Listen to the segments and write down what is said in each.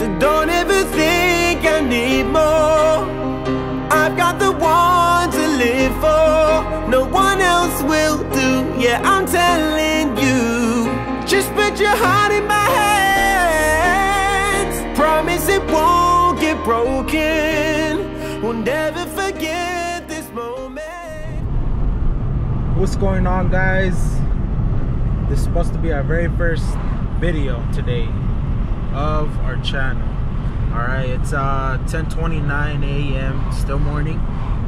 So don't ever think I need more. I've got the one to live for. No one else will do. Yeah, I'm telling you. Just put your heart in my hands. Promise it won't get broken. We'll never forget this moment. What's going on guys? This is supposed to be our very first video today of our channel. Alright, it's uh 10:29 a.m. still morning.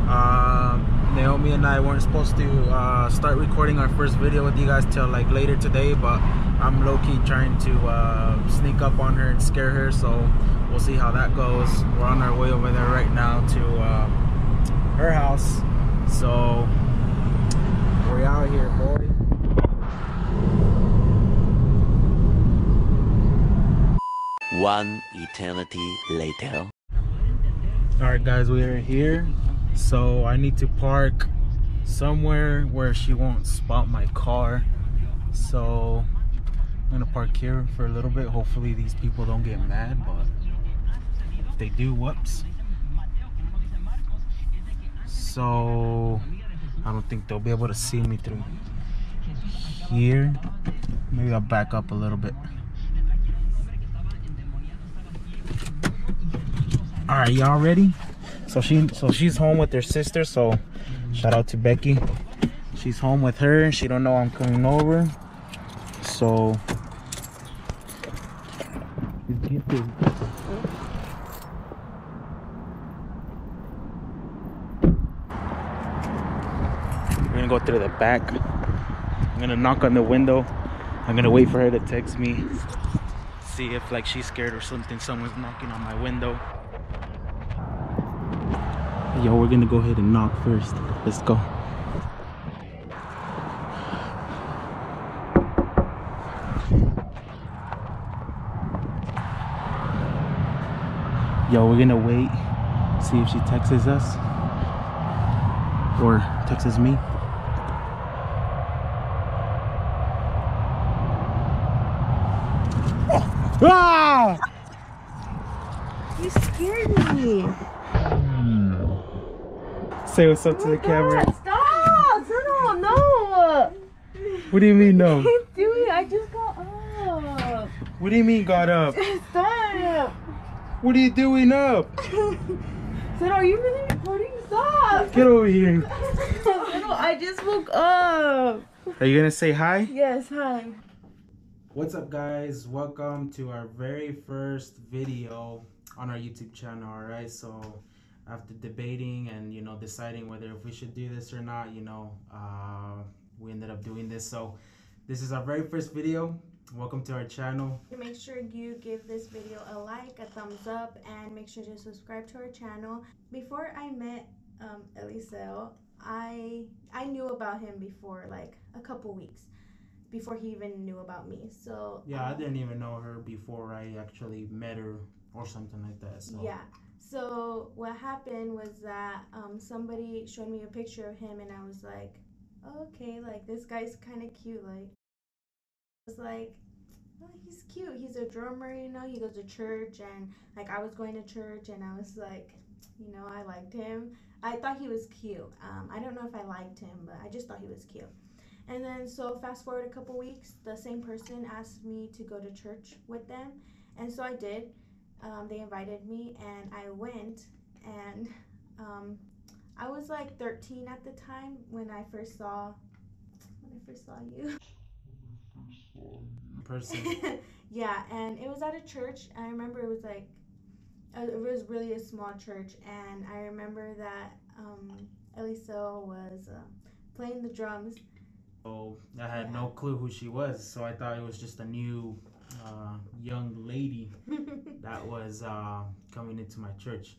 Um Naomi and I weren't supposed to uh, start recording our first video with you guys till like later today, but I'm low-key trying to uh, sneak up on her and scare her, so we'll see how that goes. We're on our way over there right now to uh, her house, so we're out here, boy. One eternity later. Alright guys, we are here. So I need to park somewhere where she won't spot my car. So I'm gonna park here for a little bit. Hopefully these people don't get mad, but if they do, whoops. So I don't think they'll be able to see me through here. Maybe I'll back up a little bit. All right, y'all ready? So she, so she's home with her sister. So shout out to Becky. She's home with her. And she don't know I'm coming over. So. We're gonna go through the back. I'm gonna knock on the window. I'm gonna wait for her to text me. See if like she's scared or something. Someone's knocking on my window. Yo, we're gonna go ahead and knock first. Let's go. Yo, we're gonna wait, see if she texts us or texts me. Ah! You scared me. Say what's up to the camera. Stop! No, no. What do you mean no? It. I just got up. What do you mean got up? Stop. What are you doing up? Said, are you really recording? Stop. Get over here. no, I just woke up. Are you gonna say hi? Yes, hi. What's up guys? Welcome to our very first video on our YouTube channel, alright? So after debating and you know deciding whether if we should do this or not, you know, uh, we ended up doing this. So this is our very first video. Welcome to our channel. Make sure you give this video a like, a thumbs up, and make sure to subscribe to our channel. Before I met um, Eliseo, I I knew about him before, like a couple weeks before he even knew about me. So Yeah, I um, didn't even know her before I actually met her or something like that. So Yeah. So what happened was that um, somebody showed me a picture of him, and I was like, oh, okay, like this guy's kind of cute. Like, I was like, oh, he's cute. He's a drummer, you know. He goes to church, and like I was going to church, and I was like, you know, I liked him. I thought he was cute. Um, I don't know if I liked him, but I just thought he was cute. And then so fast forward a couple weeks, the same person asked me to go to church with them, and so I did um, they invited me and I went and um, I was like 13 at the time when I first saw when I first saw you. person. yeah, and it was at a church. I remember it was like uh, it was really a small church, and I remember that um, Eliseo was uh, playing the drums. So I had no clue who she was. So I thought it was just a new uh, young lady that was uh, coming into my church.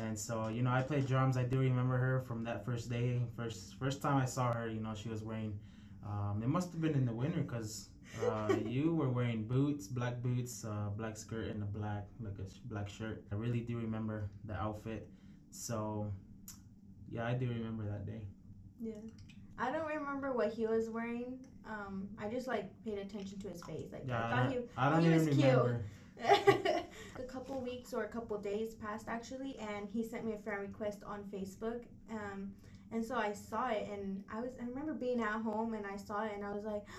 And so, you know, I played drums. I do remember her from that first day. First first time I saw her, you know, she was wearing, um, it must have been in the winter because uh, you were wearing boots, black boots, uh, black skirt, and a black, like a sh- black shirt. I really do remember the outfit. So, yeah, I do remember that day. Yeah. I don't remember what he was wearing. Um, I just like paid attention to his face. Like Yeah, I I thought don't, he, I don't he even was cute. a couple couple weeks or a couple days passed actually, and he sent me a friend request on Facebook. Um, and so I saw it, and I was I remember being at home and I saw it, and I was like.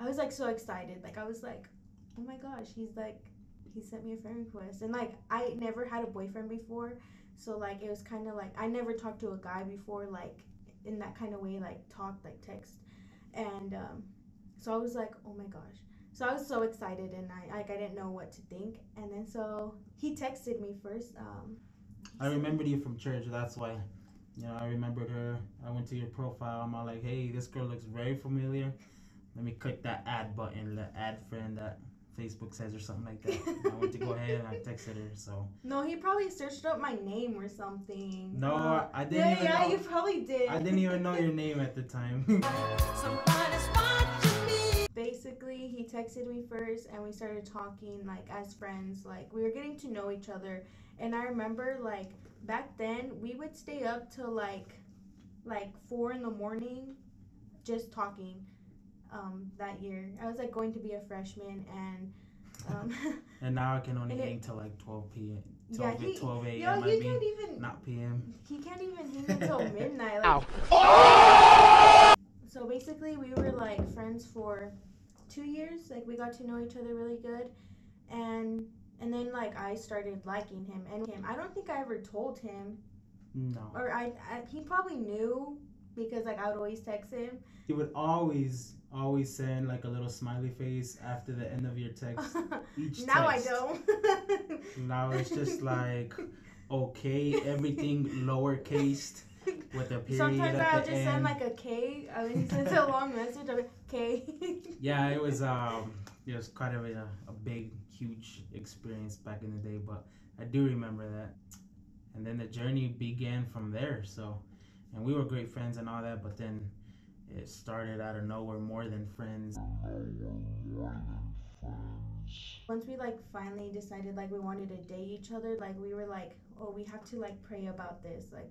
I was like so excited. Like I was like, oh my gosh, he's like he sent me a friend request. And like I never had a boyfriend before. So like it was kind of like I never talked to a guy before like in that kind of way like talk like text. And um so I was like, "Oh my gosh." So I was so excited and I like I didn't know what to think. And then so he texted me first um I remembered you from church. That's why. You know, I remembered her. I went to your profile. I'm all like, hey, this girl looks very familiar. Let me click that add button, the add friend that Facebook says or something like that. I went to go ahead and I texted her. So No, he probably searched up my name or something. no, Uh, I didn't yeah, yeah, know. you probably did. I didn't even know your name at the time. Basically, he texted me first and we started talking like as friends. Like we were getting to know each other. And I remember like back then we would stay up till like like 4 in the morning just talking. Um, that year, I was like going to be a freshman, and um, and now I can only hang till like 12 p.m. yeah, 12, he, 12 a.m. yo, I he mean, can't even not p.m. he can't even hang until midnight. Like, Ow. So basically, we were like friends for two years. Like we got to know each other really good, and and then like I started liking him and him. I don't think I ever told him, No. or I, I he probably knew because like I would always text him. He would always, always send like a little smiley face after the end of your text. Each now text. I don't. Now it's just like okay, everything lowercase with a period Sometimes I'll just end. send like a K. I mean, he sends a long message. I'm like, K. yeah, it was um, it was kind of a, a big, huge experience back in the day, but I do remember that. And then the journey began from there. So, and we were great friends and all that, but then it started out of nowhere, more than friends. once we like finally decided like we wanted to date each other like we were like oh we have to like pray about this like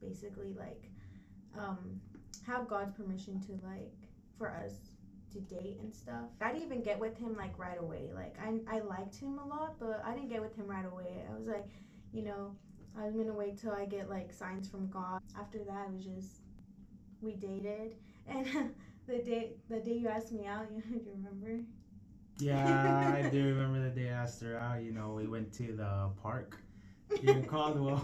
basically like um have god's permission to like for us to date and stuff. I didn't even get with him like right away. Like i, I liked him a lot but i didn't get with him right away. I was like you know i was gonna wait till i get like signs from god. After that it was just we dated and the day the day you asked me out you, you remember Yeah, I do remember the day I asked her out. You know, we went to the park here in Caldwell.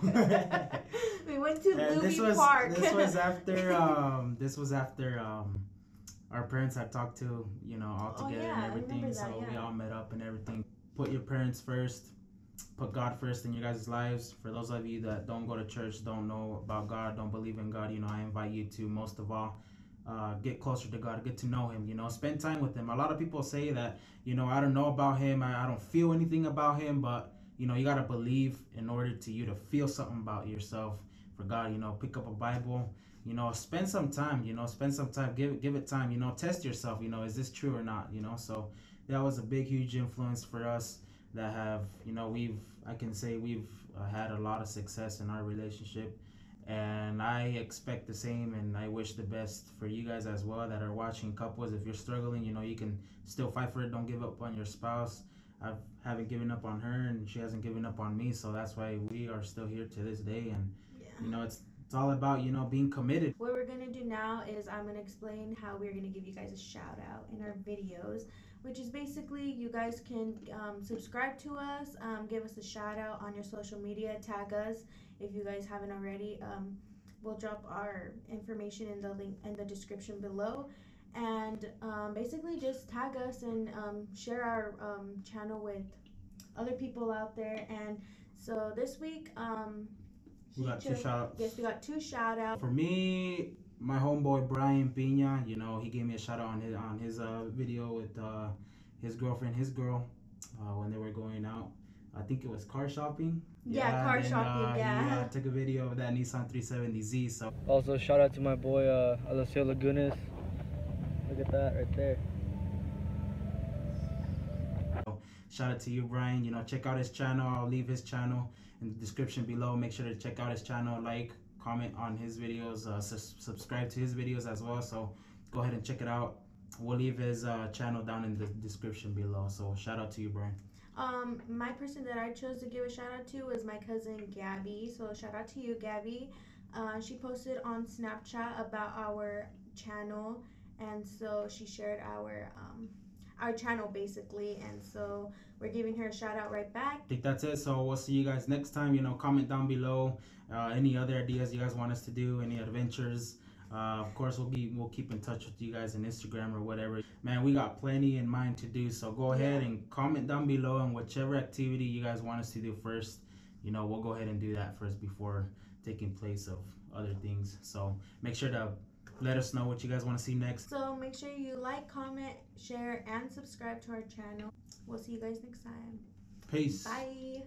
we went to And Louis this was Park. this was after um this was after um our parents had talked to you know all Oh, together yeah, and everything remember so that, we all met up and everything put your parents first put god first in your guys' lives for those of you that don't go to church don't know about god don't believe in god you know i invite you to most of all uh, get closer to God, get to know Him, you know, spend time with Him. A lot of people say that, you know, I don't know about Him, I, I don't feel anything about Him, but, you know, you got to believe in order to you to feel something about yourself for God, you know, pick up a Bible, you know, spend some time, you know, spend some time, give give it time, you know, test yourself, you know, is this true or not, you know, so that was a big, huge influence for us that have, you know, we've, I can say we've uh, had a lot of success in our relationship and I expect the same and I wish the best for you guys as well that are watching couples if you're struggling you know you can still fight for it. Don't give up on your spouse. I haven't given up on her and she hasn't given up on me so that's why we are still here to this day. And Yeah. you know it's it's all about you know being committed. What we're gonna do now is I'm gonna explain how we're gonna give you guys a shout out in our videos, which is basically you guys can um, subscribe to us, um, give us a shout out on your social media, tag us if you guys haven't already. Um, we'll drop our information in the link in the description below, and um, basically just tag us and um, share our um, channel with other people out there. And so this week, um, we got two shout outs Yes, we got two shout outs. for me my homeboy Brian Piña you know he gave me a shout out on his on his uh, video with uh, his girlfriend his girl uh, when they were going out I think it was car shopping Yeah, car then, shopping, uh, he yeah. uh, took a video of that Nissan 370Z so Also, shout out to my boy uh, Eliseo Lagunas. Look at that right there. Shout out to you, Brian. You know, check out his channel. I'll leave his channel in the description below. Make sure to check out his channel, like, comment on his videos, uh, sus- subscribe to his videos as well. So go ahead and check it out. we'll leave his uh, channel down in the description below. So shout out to you, Brian. Um, my person that I chose to give a shout out to was my cousin Gabby. So shout out to you, Gabby. Uh, she posted on Snapchat about our channel, and so she shared our um, our channel basically, and so we're giving her a shout out right back. I think that's it. So we'll see you guys next time. You know, comment down below uh, any other ideas you guys want us to do, any adventures. Uh, of course, we'll be we'll keep in touch with you guys on Instagram or whatever. Man, we got plenty in mind to do. So go ahead and comment down below on whichever activity you guys want us to do first. You know, we'll go ahead and do that first before taking place of other things. So make sure to let us know what you guys want to see next. So make sure you like, comment, share, and subscribe to our channel. We'll see you guys next time. Peace. Bye.